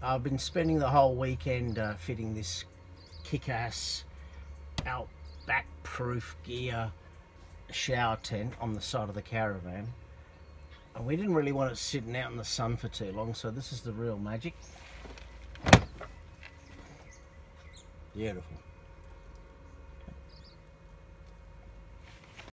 I've been spending the whole weekend uh, fitting this kick-ass outback proof gear shower tent on the side of the caravan. And we didn't really want it sitting out in the sun for too long, so this is the real magic. Beautiful.